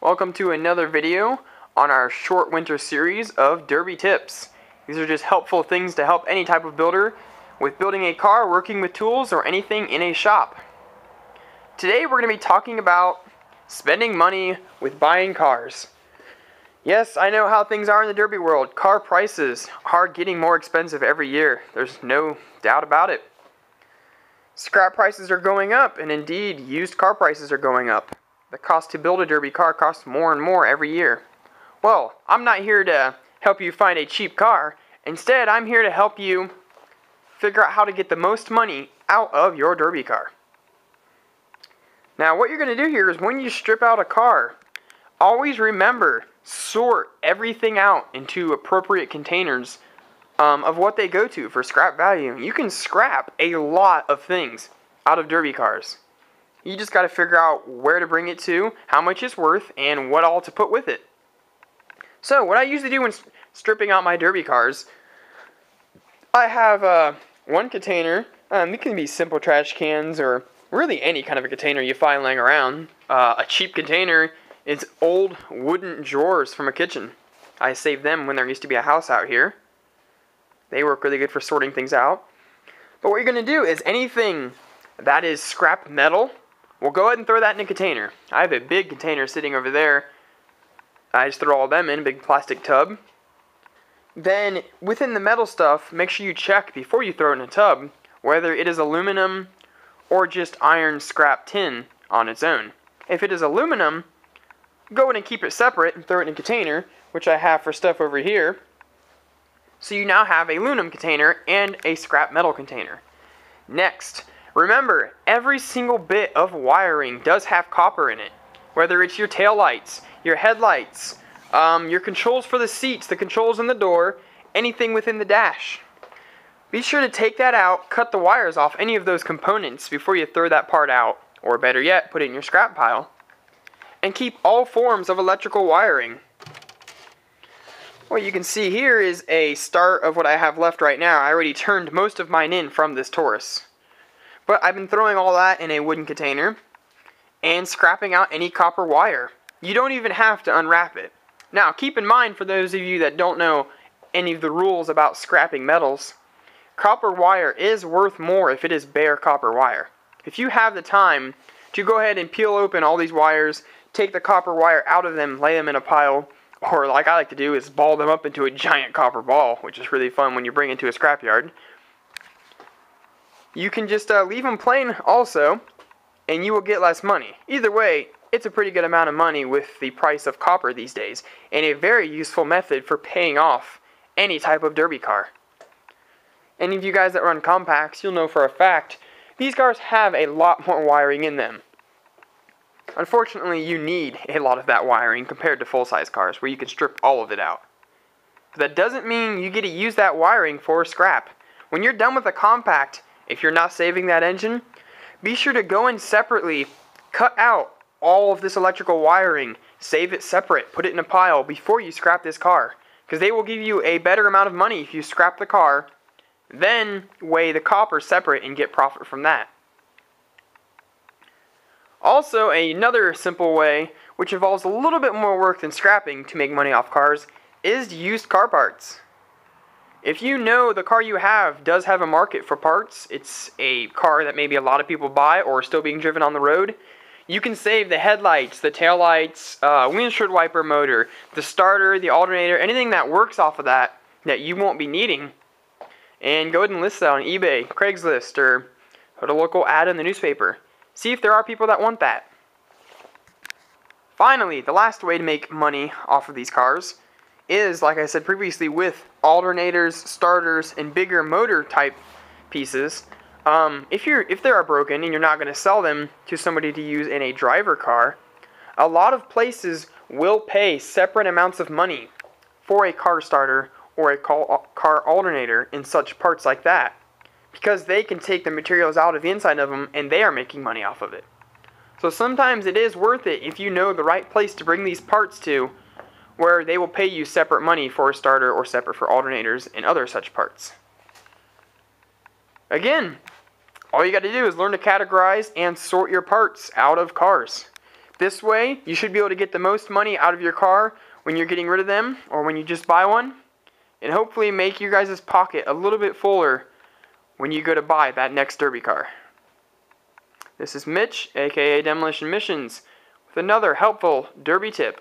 Welcome to another video on our short winter series of Derby tips. These are just helpful things to help any type of builder with building a car, working with tools, or anything in a shop. Today we're going to be talking about spending money with buying cars. Yes, I know how things are in the Derby world. Car prices are getting more expensive every year. There's no doubt about it. Scrap prices are going up, and indeed, used car prices are going up. The cost to build a Derby car costs more and more every year. Well, I'm not here to help you find a cheap car. Instead, I'm here to help you figure out how to get the most money out of your Derby car. Now, what you're going to do here is when you strip out a car, always remember sort everything out into appropriate containers um, of what they go to for scrap value. You can scrap a lot of things out of Derby cars. You just got to figure out where to bring it to, how much it's worth, and what all to put with it. So, what I usually do when stripping out my Derby cars, I have uh, one container. Um, it can be simple trash cans or really any kind of a container you find laying around. Uh, a cheap container is old wooden drawers from a kitchen. I saved them when there used to be a house out here. They work really good for sorting things out. But what you're going to do is anything that is scrap metal, we'll go ahead and throw that in a container. I have a big container sitting over there. I just throw all them in a big plastic tub. Then within the metal stuff, make sure you check before you throw it in a tub whether it is aluminum or just iron scrap tin on its own. If it is aluminum, go in and keep it separate and throw it in a container, which I have for stuff over here. So you now have a aluminum container and a scrap metal container. Next, remember, every single bit of wiring does have copper in it. Whether it's your tail lights, your headlights, um, your controls for the seats, the controls in the door, anything within the dash. Be sure to take that out, cut the wires off any of those components before you throw that part out, or better yet, put it in your scrap pile. And keep all forms of electrical wiring. What you can see here is a start of what I have left right now. I already turned most of mine in from this Taurus. But I've been throwing all that in a wooden container and scrapping out any copper wire. You don't even have to unwrap it. Now, keep in mind for those of you that don't know any of the rules about scrapping metals, copper wire is worth more if it is bare copper wire. If you have the time to go ahead and peel open all these wires, take the copper wire out of them, lay them in a pile, or like I like to do is ball them up into a giant copper ball, which is really fun when you bring it to a scrapyard. You can just uh, leave them plain also, and you will get less money. Either way, it's a pretty good amount of money with the price of copper these days, and a very useful method for paying off any type of derby car. Any of you guys that run compacts, you'll know for a fact these cars have a lot more wiring in them. Unfortunately, you need a lot of that wiring compared to full-size cars where you can strip all of it out. But that doesn't mean you get to use that wiring for scrap. When you're done with a compact, if you're not saving that engine, be sure to go in separately, cut out all of this electrical wiring, save it separate, put it in a pile before you scrap this car. Because they will give you a better amount of money if you scrap the car, then weigh the copper separate and get profit from that. Also, another simple way, which involves a little bit more work than scrapping to make money off cars, is used car parts. If you know the car you have does have a market for parts, it's a car that maybe a lot of people buy or still being driven on the road, you can save the headlights, the taillights, uh, windshield wiper motor, the starter, the alternator, anything that works off of that that you won't be needing. And go ahead and list that on eBay, Craigslist, or put a local ad in the newspaper. See if there are people that want that. Finally, the last way to make money off of these cars is, like I said previously, with alternators, starters, and bigger motor type pieces. Um, if you're if they are broken and you're not going to sell them to somebody to use in a driver car, a lot of places will pay separate amounts of money for a car starter or a car alternator in such parts like that because they can take the materials out of the inside of them and they are making money off of it. So sometimes it is worth it if you know the right place to bring these parts to where they will pay you separate money for a starter or separate for alternators and other such parts. Again, all you got to do is learn to categorize and sort your parts out of cars. This way, you should be able to get the most money out of your car when you're getting rid of them or when you just buy one. And hopefully make your guys' pocket a little bit fuller when you go to buy that next derby car. This is Mitch, aka Demolition Missions, with another helpful derby tip.